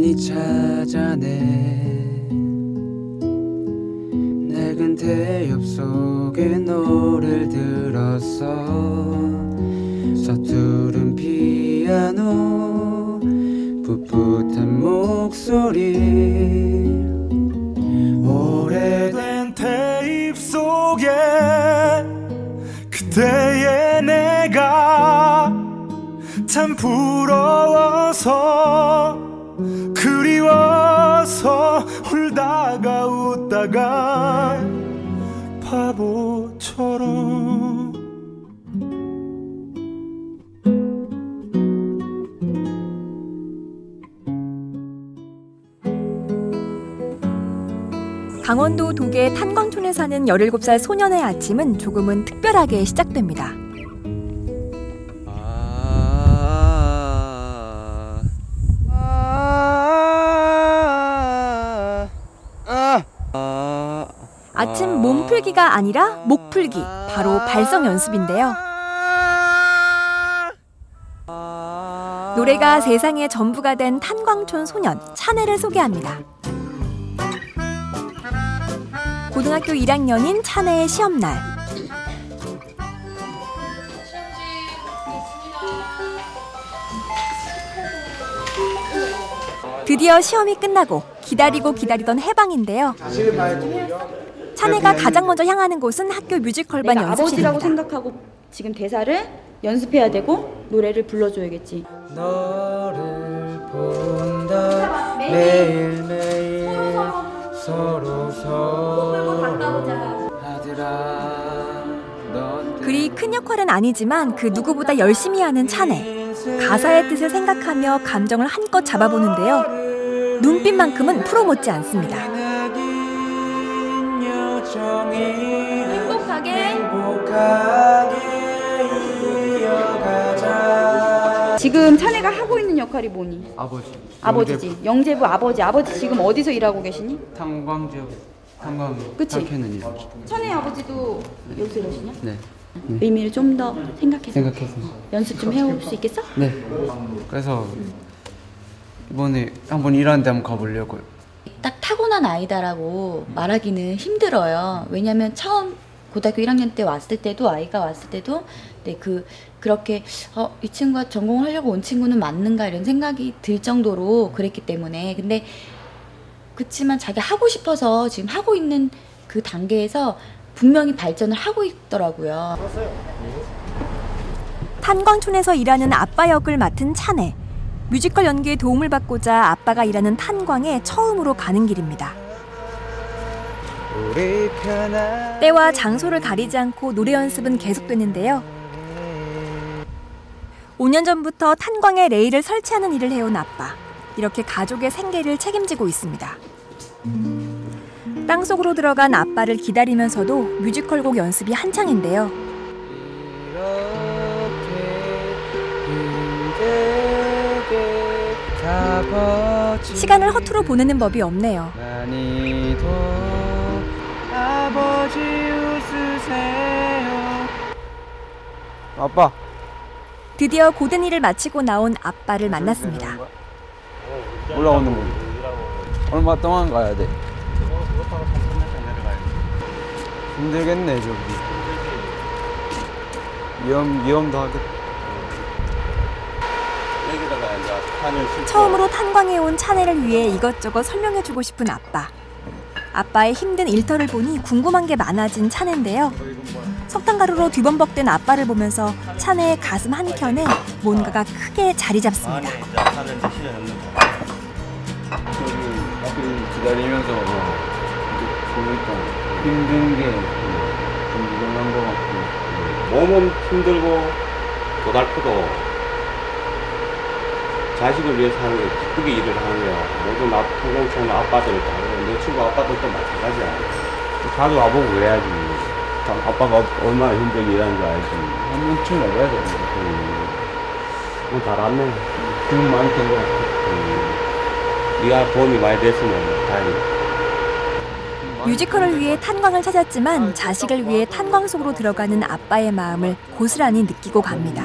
천천히 찾아내. 낡은 테이프 속에 노랠 들었어. 서투른 피아노 풋풋한 목소리. 오래된 테이프 속에 그때의 내가 참 부러워서 울다가 웃다가 바보처럼 강원도 도계 탄광촌에 사는 17살 소년의 아침은 조금은 특별하게 시작됩니다. 아침 몸풀기가 아니라 목풀기, 바로 발성 연습인데요. 노래가 세상의 전부가 된 탄광촌 소년 찬혜를 소개합니다. 고등학교 1학년인 찬혜의 시험날. 드디어 시험이 끝나고 기다리고 기다리던 해방인데요. 찬혜가 가장 먼저 향하는 곳은 학교 뮤지컬반 내가 아버지라고 연습실입니다. 생각하고 지금 대사를 연습해야 되고 노래를 불러줘야겠지. 너를 본다 매일 매일 서로 서로 아들아 넌 그리 큰 역할은 아니지만 그 누구보다 열심히 하는 찬혜. 가사의 뜻을 생각하며 감정을 한껏 잡아보는데요. 눈빛만큼은 프로 못지 않습니다. 행복하게. 행복하게 이어가자 지금 찬혜가 하고 있는 역할이 뭐니? 아버지 아버지지. 영재부 아버지. 아버지 지금 어디서 일하고 계시니? 탄광지역 탄광 그치? 일 찬혜 아버지도 여기서 일하시냐? 네 의미를 좀 더 생각해서 생각해서 연습 좀 해올 수 있겠어? 네 그래서 이번에 한번 일하는 데 한번 가보려고요 딱 타고난 아이다라고 말하기는 힘들어요. 왜냐면 처음 고등학교 1학년 때 왔을 때도 아이가 왔을 때도 네, 그 그렇게 어, 이 친구가 전공하려고 온 친구는 맞는가 이런 생각이 들 정도로 그랬기 때문에 근데 그치만 자기 하고 싶어서 지금 하고 있는 그 단계에서 분명히 발전을 하고 있더라고요. 탄광촌에서 일하는 아빠 역을 맡은 찬혜. 뮤지컬 연기에 도움을 받고자 아빠가 일하는 탄광에 처음으로 가는 길입니다. 때와 장소를 가리지 않고 노래 연습은 계속되는데요. 5년 전부터 탄광에 레일을 설치하는 일을 해온 아빠. 이렇게 가족의 생계를 책임지고 있습니다. 땅속으로 들어간 아빠를 기다리면서도 뮤지컬 곡 연습이 한창인데요. 시간을 허투루 보내는 법이 없네요. 아빠 드디어 고된 일을 마치고 나온 아빠를 만났습니다. 올라오는 거 얼마 동안 가야 돼? 힘들겠네 저기 위험 위험도 하겠다 여기다가 이제 판을 싣고 처음으로 탄광에 온 찬혜를 위해 이것저것 설명해주고 싶은 아빠. 아빠의 힘든 일터를 보니 궁금한 게 많아진 찬혜인데요. 석탄가루로 뒤범벅된 아빠를 보면서 찬혜의 가슴 한켠에 뭔가가 크게 자리 잡습니다. 기다리면서 뭐 보니까 힘든 게좀 무정한 것 같고 몸은 힘들고 고달프도 자식을 위해서 하는 게 기쁘게 일을 하는 거야. 모든 나 통공처럼 아빠들 다. 내 친구 아빠들도 마찬가지야. 자주 와보고 그래야지. 참 아빠가 얼마나 힘들게 일하는 줄 알지. 한 번쯤 와봐야 되네 음. 뭐 잘았네. 도움 많이 된것 같아 음. 네가 도움이 많이 됐으면 다행이다. 뮤지컬을 위해 탄광을 찾았지만 자식을 위해 탄광 속으로 들어가는 아빠의 마음을 고스란히 느끼고 갑니다.